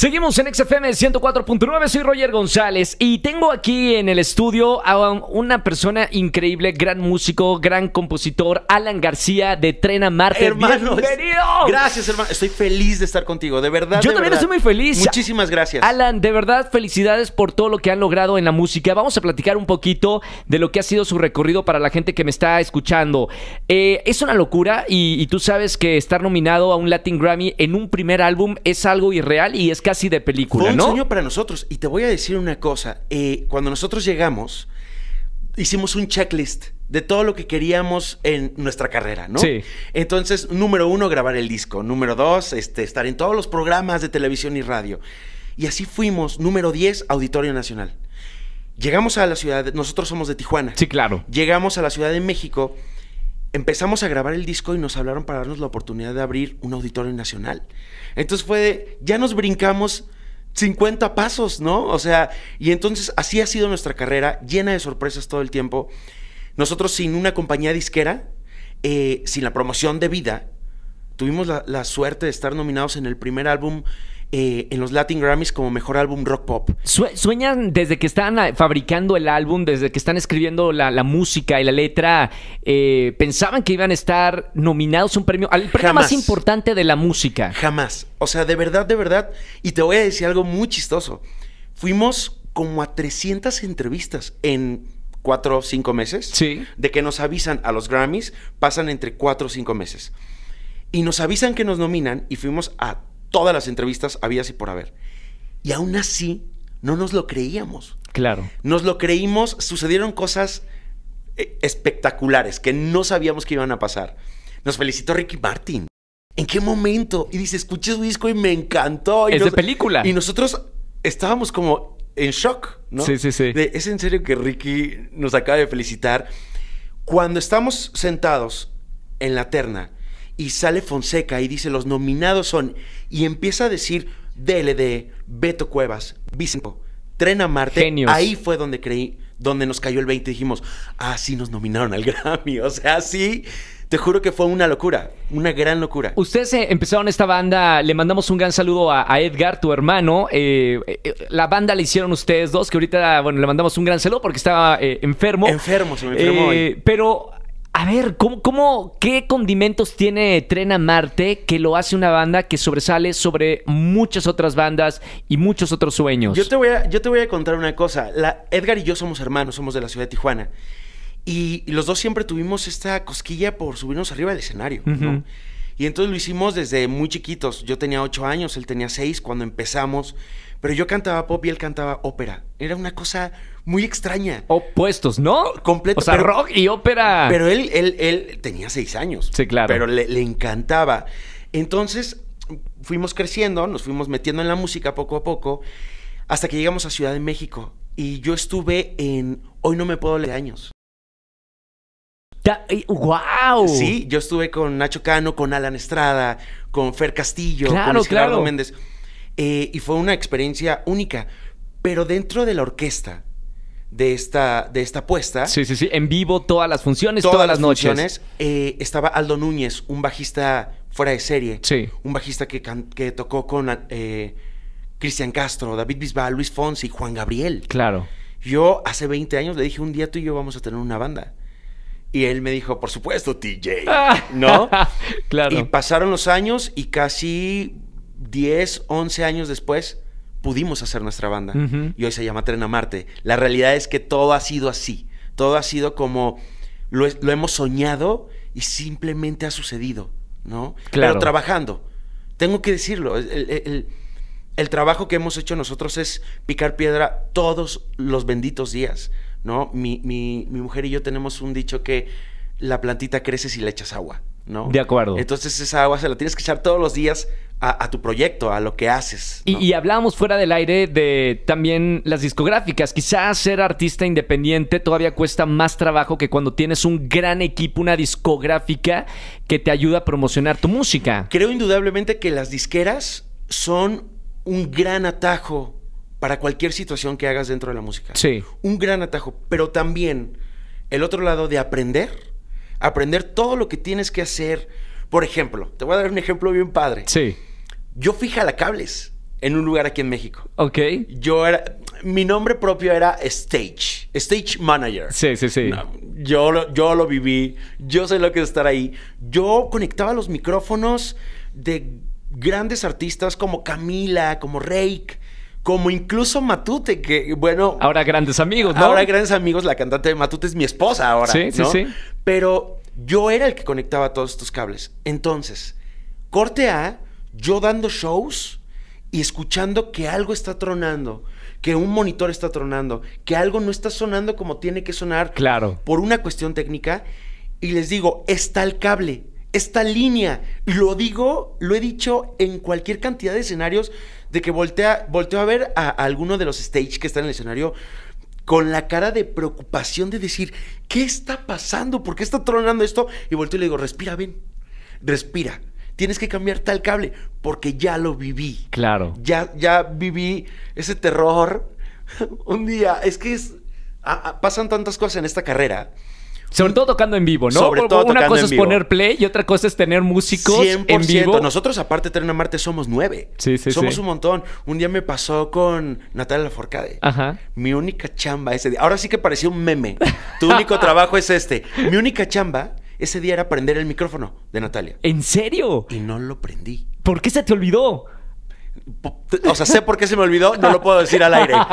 Seguimos en XFM 104.9, soy Roger González y tengo aquí en el estudio a una persona increíble, gran músico, gran compositor, Alan García de Trena Marte. Hermanos, ¡Bienvenido! Gracias, hermano. Estoy feliz de estar contigo, de verdad. Yo de también verdad. estoy muy feliz. Muchísimas gracias. Alan, de verdad, felicidades por todo lo que han logrado en la música. Vamos a platicar un poquito de lo que ha sido su recorrido para la gente que me está escuchando. Eh, es una locura y, y tú sabes que estar nominado a un Latin Grammy en un primer álbum es algo irreal y es casi de película, Fue un ¿no? sueño para nosotros. Y te voy a decir una cosa. eh, cuando nosotros llegamos, hicimos un checklist de todo lo que queríamos en nuestra carrera, ¿no? Sí. Entonces, número uno, grabar el disco. Número dos, este, estar en todos los programas de televisión y radio. Y así fuimos. Número 10, Auditorio Nacional. Llegamos a la ciudad, de- nosotros somos de Tijuana. Sí, claro. Llegamos a la Ciudad de México, empezamos a grabar el disco y nos hablaron para darnos la oportunidad de abrir un auditorio nacional. Entonces fue ya nos brincamos 50 pasos, ¿no? O sea, y entonces así ha sido nuestra carrera, llena de sorpresas todo el tiempo. Nosotros sin una compañía disquera, eh, sin la promoción de vida, tuvimos la suerte de estar nominados en el primer álbum eh, en los Latin Grammys como mejor álbum rock pop. Sue- ¿Sueñan desde que están ah, fabricando el álbum, desde que están escribiendo la, la música y la letra, eh, pensaban que iban a estar nominados a un premio, al premio más importante de la música? Jamás. O sea, de verdad, de verdad. Y te voy a decir algo muy chistoso. Fuimos como a 300 entrevistas en cuatro o cinco meses. Sí. De que nos avisan a los Grammys, pasan entre cuatro o cinco meses. Y nos avisan que nos nominan y fuimos a todas las entrevistas habidas y por haber. Y aún así, no nos lo creíamos. Claro. Nos lo creímos, sucedieron cosas eh, espectaculares que no sabíamos que iban a pasar. Nos felicitó Ricky Martin. ¿En qué momento? Y dice, escuché su disco y me encantó. Y Es de película. Y nosotros estábamos como en shock, ¿no? Sí, sí, sí. De, ¿Es en serio que Ricky nos acaba de felicitar? Cuando estamos sentados en la terna y sale Fonseca y dice los nominados son y empieza a decir DLD, Beto Cuevas, Vicente, Tren a Marte, Genios. ahí fue donde creí, donde nos cayó el 20 y dijimos, ah, sí nos nominaron al Grammy, o sea, sí, te juro que fue una locura, una gran locura. Ustedes eh, empezaron esta banda, le mandamos un gran saludo a, a Edgar, tu hermano. eh, eh, la banda la hicieron ustedes dos, que ahorita, bueno, le mandamos un gran saludo porque estaba eh, enfermo. Enfermo, se me enfermó Eh, hoy. pero, a ver, ¿cómo, cómo, ¿qué condimentos tiene Tren a Marte que lo hace una banda que sobresale sobre muchas otras bandas y muchos otros sueños? Yo te voy a, yo te voy a contar una cosa. La, Edgar y yo somos hermanos, somos de la ciudad de Tijuana. Y, y los dos siempre tuvimos esta cosquilla por subirnos arriba del escenario, ¿no? Y entonces lo hicimos desde muy chiquitos. Yo tenía ocho años, él tenía seis cuando empezamos. Pero yo cantaba pop y él cantaba ópera. Era una cosa muy extraña. Opuestos, ¿no? Completo, O sea, pero- rock y ópera. Pero él, él, él tenía seis años. Sí, claro. Pero le, le encantaba. Entonces fuimos creciendo, nos fuimos metiendo en la música poco a poco, hasta que llegamos a Ciudad de México. Y yo estuve en Hoy no me puedo leer años. ¡Wow! Sí, yo estuve con Nacho Cano, con Alan Estrada, con Fer Castillo, Claro, con Gerardo claro. Méndez. Eh, y fue una experiencia única. Pero dentro de la orquesta de esta, de esta puesta, Sí, sí, sí. En vivo todas las funciones, todas, las noches. funciones, eh, estaba Aldo Núñez, un bajista fuera de serie. Sí. Un bajista que tocó con eh, Cristian Castro, David Bisbal, Luis Fonsi, Juan Gabriel. Claro. Yo hace 20 años le dije, un día tú y yo vamos a tener una banda. Y él me dijo, por supuesto, TJ. ¿No? claro. Y pasaron los años y casi 10, 11 años después pudimos hacer nuestra banda. Ujú. Y hoy se llama Tren a Marte. La realidad es que todo ha sido así. Todo ha sido como lo, hemos soñado y simplemente ha sucedido, ¿no? Claro. Pero trabajando. Tengo que decirlo. El, el- el- el trabajo que hemos hecho nosotros es picar piedra todos los benditos días, ¿no? Mi, mi- mi mujer y yo tenemos un dicho que la plantita crece si le echas agua, ¿no? De acuerdo. Entonces esa agua se la tienes que echar todos los días a, a tu proyecto, a lo que haces. Y, y hablábamos fuera del aire de también las discográficas. Quizás ser artista independiente todavía cuesta más trabajo que cuando tienes un gran equipo, una discográfica que te ayuda a promocionar tu música. Creo indudablemente que las disqueras son un gran atajo para cualquier situación que hagas dentro de la música. Sí. Un gran atajo, pero también el otro lado de aprender, aprender todo lo que tienes que hacer. Por ejemplo, te voy a dar un ejemplo bien padre. Sí. Yo fui jalacables en un lugar aquí en México. Ok. Yo era. Mi nombre propio era Stage. Stage Manager. Sí, sí, sí. No, yo, lo, yo lo viví. Yo sé lo que es estar ahí. Yo conectaba los micrófonos de grandes artistas como Camila, como Rake, como incluso Matute, que bueno. Ahora grandes amigos, ¿no? Ahora grandes amigos, la cantante de Matute es mi esposa ahora. Sí, sí, ¿no? sí. Pero yo era el que conectaba todos estos cables. Entonces, corte A, yo dando shows y escuchando que algo está tronando, que un monitor está tronando, que algo no está sonando como tiene que sonar Claro. por una cuestión técnica. Y les digo, está el cable, esta línea. Lo digo, lo he dicho en cualquier cantidad de escenarios, de que voltea, volteo a ver a, a alguno de los stage que están en el escenario con la cara de preocupación de decir, ¿qué está pasando? ¿Por qué está tronando esto? Y volteo y le digo, respira, ven, respira. Tienes que cambiar tal cable porque ya lo viví. Claro. Ya, ya viví ese terror. Un día, es que es, a- a- pasan tantas cosas en esta carrera. Sobre todo tocando en vivo, ¿no? Sobre todo Una cosa es poner play y otra cosa es tener músicos 100%. en vivo. Nosotros, aparte de Terena Marte, somos nueve. Sí, sí, Somos sí. un montón. Un día me pasó con Natalia Laforcade. Ajá. Mi única chamba ese día. Ahora sí que parecía un meme. Tu único trabajo es este. Mi única chamba ese día era prender el micrófono de Natalia. ¿En serio? Y no lo prendí. ¿Por qué se te olvidó? O sea, sé por qué se me olvidó, no lo puedo decir al aire.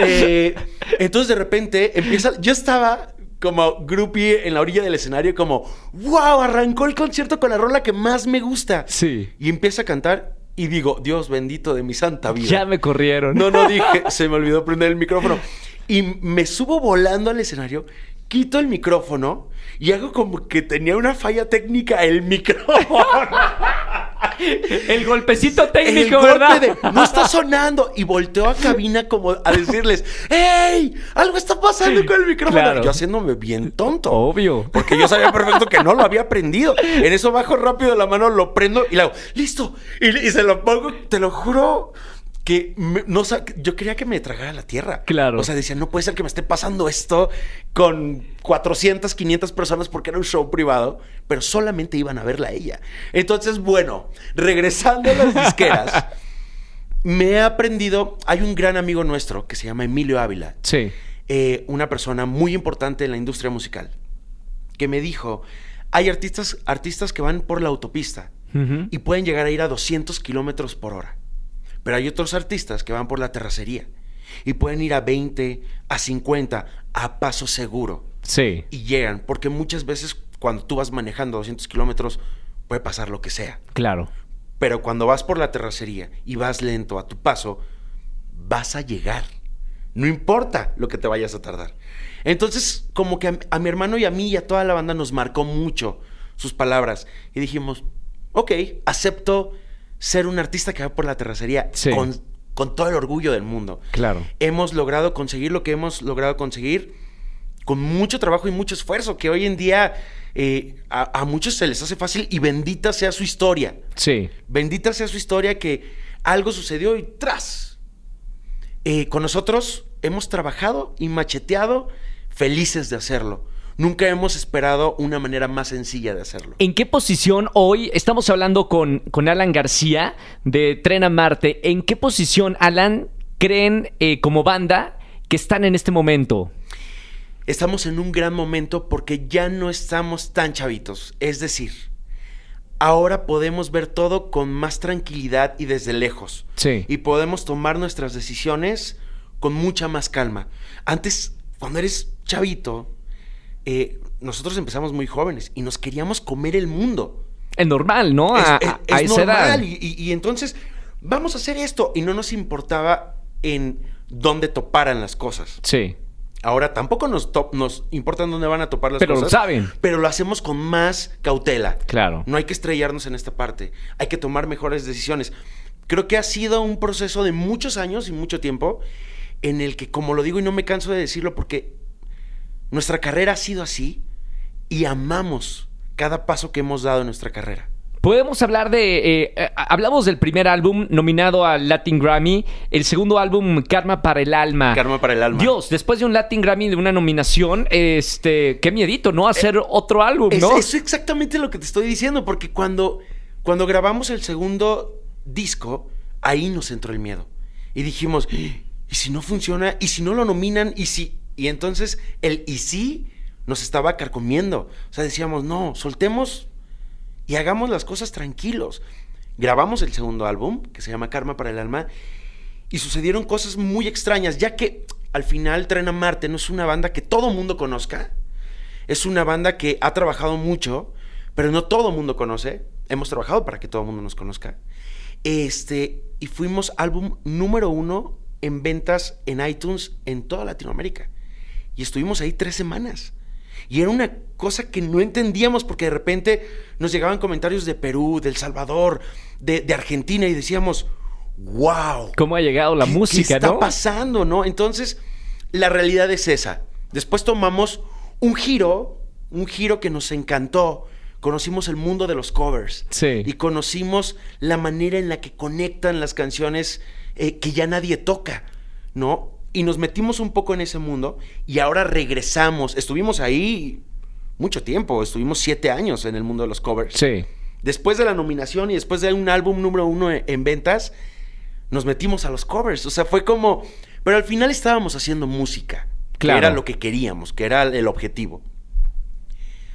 Eh, entonces de repente empieza. Yo estaba como groupie en la orilla del escenario, como, wow, arrancó el concierto con la rola que más me gusta. Sí. Y empieza a cantar y digo, Dios bendito de mi santa vida. Ya me corrieron. No, no dije, se me olvidó prender el micrófono. Y me subo volando al escenario, quito el micrófono y hago como que tenía una falla técnica el micrófono. El golpecito técnico, el golpe ¿verdad? de, no está sonando. Y volteó a cabina como a decirles, ¡Ey! Algo está pasando con el micrófono. Claro. Yo haciéndome bien tonto. Obvio. Porque yo sabía perfecto que no lo había prendido. En eso bajo rápido la mano, lo prendo y le hago, ¡listo! Y, y se lo pongo, te lo juro. Que me- no yo quería que me tragara la tierra. Claro. O sea, decía, no puede ser que me esté pasando esto con 400, 500 personas porque era un show privado, pero solamente iban a verla a ella. Entonces, bueno, regresando a las disqueras, me he aprendido. Hay un gran amigo nuestro que se llama Emilio Ávila Sí. eh, una persona muy importante en la industria musical, que me dijo, hay artistas, artistas que van por la autopista y pueden llegar a ir a 200 kilómetros por hora, pero hay otros artistas que van por la terracería y pueden ir a 20, a 50, a paso seguro Sí. y llegan, porque muchas veces cuando tú vas manejando 200 kilómetros puede pasar lo que sea. Claro. Pero cuando vas por la terracería y vas lento a tu paso, vas a llegar. No importa lo que te vayas a tardar. Entonces, como que a, a mi hermano y a mí y a toda la banda nos marcó mucho sus palabras. Y dijimos, ok, acepto ser un artista que va por la terracería Sí. con, con todo el orgullo del mundo. Claro. Hemos logrado conseguir lo que hemos logrado conseguir con mucho trabajo y mucho esfuerzo, que hoy en día eh, a, a muchos se les hace fácil y bendita sea su historia. Sí. Bendita sea su historia que algo sucedió y tras. Eh, con nosotros hemos trabajado y macheteado felices de hacerlo. Nunca hemos esperado una manera más sencilla de hacerlo. ¿En qué posición hoy estamos hablando con, con Alan García de Tren a Marte? ¿En qué posición, Alan, creen eh, como banda que están en este momento? Estamos en un gran momento porque ya no estamos tan chavitos. Es decir, ahora podemos ver todo con más tranquilidad y desde lejos. Sí. y podemos tomar nuestras decisiones con mucha más calma. Antes, cuando eres chavito, eh, nosotros empezamos muy jóvenes y nos queríamos comer el mundo. Es normal, ¿no? Es, A, es- a es edad. normal. Y, y- y entonces, vamos a hacer esto. Y no nos importaba en dónde toparan las cosas. Sí. Ahora tampoco nos, top- nos importa en dónde van a topar las Pero lo cosas. saben. Pero lo hacemos con más cautela. Claro. No hay que estrellarnos en esta parte. Hay que tomar mejores decisiones. Creo que ha sido un proceso de muchos años y mucho tiempo en el que, como lo digo y no me canso de decirlo, porque nuestra carrera ha sido así y amamos cada paso que hemos dado en nuestra carrera. Podemos hablar de. eh, eh, hablamos del primer álbum nominado al Latin Grammy, el segundo álbum Karma para el Alma. Karma para el alma. Dios, después de un Latin Grammy, de una nominación, este, qué miedito, ¿no? Hacer otro álbum, Es, ¿no? es exactamente lo que te estoy diciendo, porque cuando, cuando grabamos el segundo disco, ahí nos entró el miedo. Y dijimos, ¿y si no funciona? ¿Y si no lo nominan? ¿Y si? Y entonces el y si nos estaba carcomiendo. O sea, decíamos, no, soltemos y hagamos las cosas tranquilos. Grabamos el segundo álbum, que se llama Karma para el Alma, y sucedieron cosas muy extrañas, ya que al final Tren a Marte no es una banda que todo mundo conozca. Es una banda que ha trabajado mucho, pero no todo mundo conoce. Hemos trabajado para que todo el mundo nos conozca. Este, y fuimos álbum número uno en ventas en iTunes en toda Latinoamérica. Y estuvimos ahí tres semanas. Y era una cosa que no entendíamos porque de repente nos llegaban comentarios de Perú, del Salvador, de, Argentina y decíamos, wow. ¿Cómo ha llegado la música, ¿qué está pasando, no? Entonces, la realidad es esa. Después tomamos un giro, un giro que nos encantó. Conocimos el mundo de los covers. Sí. Y conocimos la manera en la que conectan las canciones eh, que ya nadie toca, ¿no? Y nos metimos un poco en ese mundo y ahora regresamos. Estuvimos ahí mucho tiempo, estuvimos siete años en el mundo de los covers. Sí. Después de la nominación y después de un álbum número uno en ventas, nos metimos a los covers. O sea, fue como... Pero al final estábamos haciendo música. Claro. Que era lo que queríamos, que era el objetivo.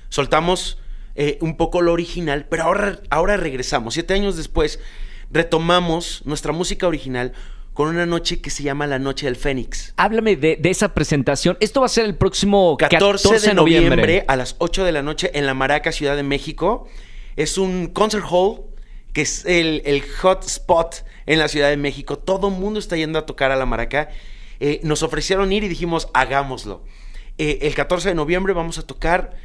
Soltamos eh, un poco lo original, pero ahora, ahora regresamos. Siete años después, retomamos nuestra música original con una noche que se llama la Noche del Fénix. Háblame de, esa presentación. Esto va a ser el próximo 14, de noviembre, a las 8 de la noche en la Maraca, Ciudad de México. Es un concert hall que es el, el hot spot en la Ciudad de México. Todo el mundo está yendo a tocar a la Maraca. Eh, nos ofrecieron ir y dijimos, hagámoslo. Eh, el 14 de noviembre vamos a tocar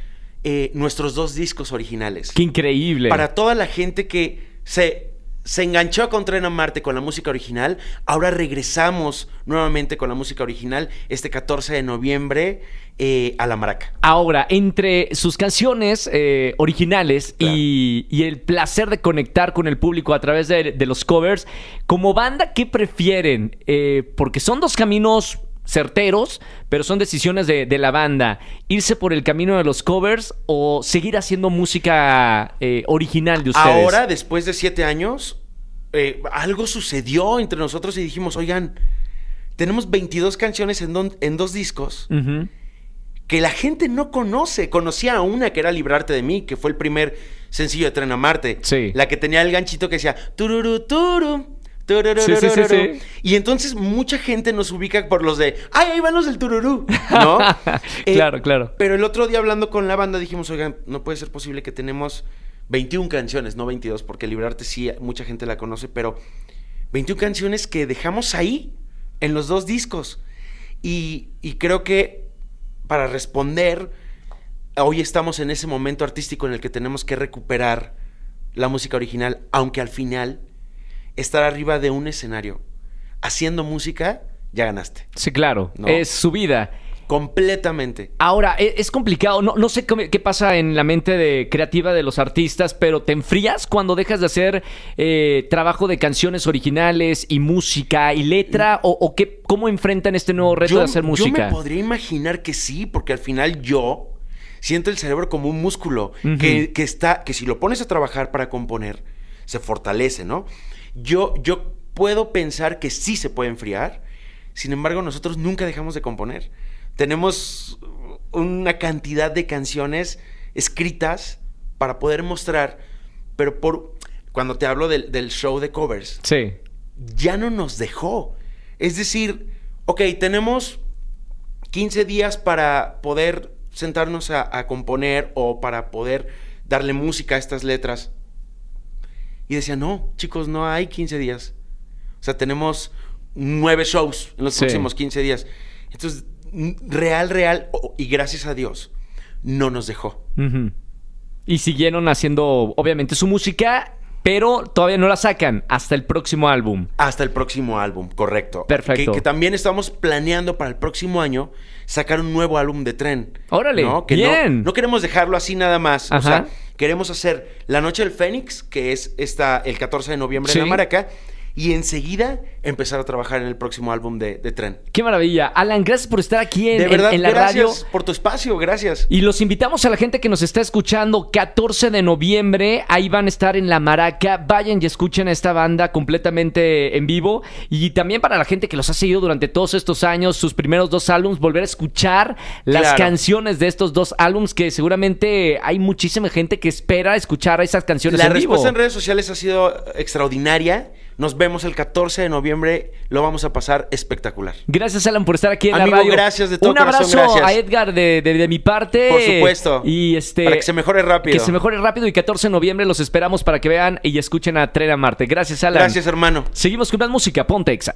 eh, nuestros dos discos originales. ¡Qué increíble! Para toda la gente que se se enganchó con Tren a Marte con la música original. Ahora regresamos nuevamente con la música original este 14 de noviembre eh, a la Maraca. Ahora, entre sus canciones eh, originales y, el placer de conectar con el público a través de, los covers, como banda, ¿qué prefieren? Eh, porque son dos caminos certeros, pero son decisiones de, la banda. ¿Irse por el camino de los covers o seguir haciendo música eh, original de ustedes? Ahora, después de siete años, eh, algo sucedió entre nosotros y dijimos, oigan, tenemos 22 canciones en, en dos discos. Que la gente no conoce. Conocía a una que era Librarte de mí, que fue el primer sencillo de Tren a Marte. Sí. La que tenía el ganchito que decía tururu turu, y entonces mucha gente nos ubica por los de, ay, ahí van los del tururú, ¿no? claro, eh, claro. Pero el otro día hablando con la banda dijimos, oigan, no puede ser posible que tenemos 21 canciones, no 22, porque Librarte sí, mucha gente la conoce, pero 21 canciones que dejamos ahí, en los dos discos. Y, y creo que para responder, hoy estamos en ese momento artístico en el que tenemos que recuperar la música original, aunque al final estar arriba de un escenario haciendo música, ya ganaste. Sí, claro. Es su vida. Completamente. Ahora, e, es, complicado. No, no sé qué, pasa en la mente de, creativa de los artistas, pero ¿te enfrías cuando dejas de hacer eh, trabajo de canciones originales y música y letra? ¿O, qué, cómo enfrentan este nuevo reto de hacer música? Yo me podría imaginar que sí, porque al final yo siento el cerebro como un músculo que, que, está, que si lo pones a trabajar para componer, se fortalece, ¿no? Yo, yo puedo pensar que sí se puede enfriar, sin embargo nosotros nunca dejamos de componer. Tenemos una cantidad de canciones escritas para poder mostrar, pero por cuando te hablo del, show de covers, sí. ya no nos dejó. Es decir, ok, tenemos 15 días para poder sentarnos a componer o para poder darle música a estas letras. Y decía, no, chicos, no hay 15 días. O sea, tenemos nueve shows en los próximos 15 días. Entonces, real, real, y gracias a Dios, no nos dejó. Y siguieron haciendo, obviamente, su música, pero todavía no la sacan hasta el próximo álbum. Hasta el próximo álbum, correcto. Perfecto. Que, también estamos planeando para el próximo año sacar un nuevo álbum de tren. Órale, ¿no? bien. No, queremos dejarlo así nada más. O sea, queremos hacer La Noche del Fénix, que es esta, el 14 de noviembre en la Maraca, y enseguida empezar a trabajar en el próximo álbum de, de Tren. Qué maravilla. Alan, gracias por estar aquí en, de en- verdad, en la gracias radio. por tu espacio, gracias. Y los invitamos a la gente que nos está escuchando 14 de noviembre, ahí van a estar en La Maraca, vayan y escuchen a esta banda completamente en vivo y también para la gente que los ha seguido durante todos estos años, sus primeros dos álbums, volver a escuchar las Claro. canciones de estos dos álbums que seguramente hay muchísima gente que espera escuchar esas canciones La en vivo. respuesta en redes sociales ha sido extraordinaria. Nos vemos el 14 de noviembre. Lo vamos a pasar espectacular. Gracias, Alan, por estar aquí en Amigo, la radio. gracias de todo Un corazón, abrazo gracias. a Edgar de, de- de mi parte. Por supuesto. Y este. Para que se mejore rápido. Que se mejore rápido y 14 de noviembre los esperamos para que vean y escuchen a Tren a Marte. Gracias, Alan. Gracias, hermano. Seguimos con más música. Ponte Exa.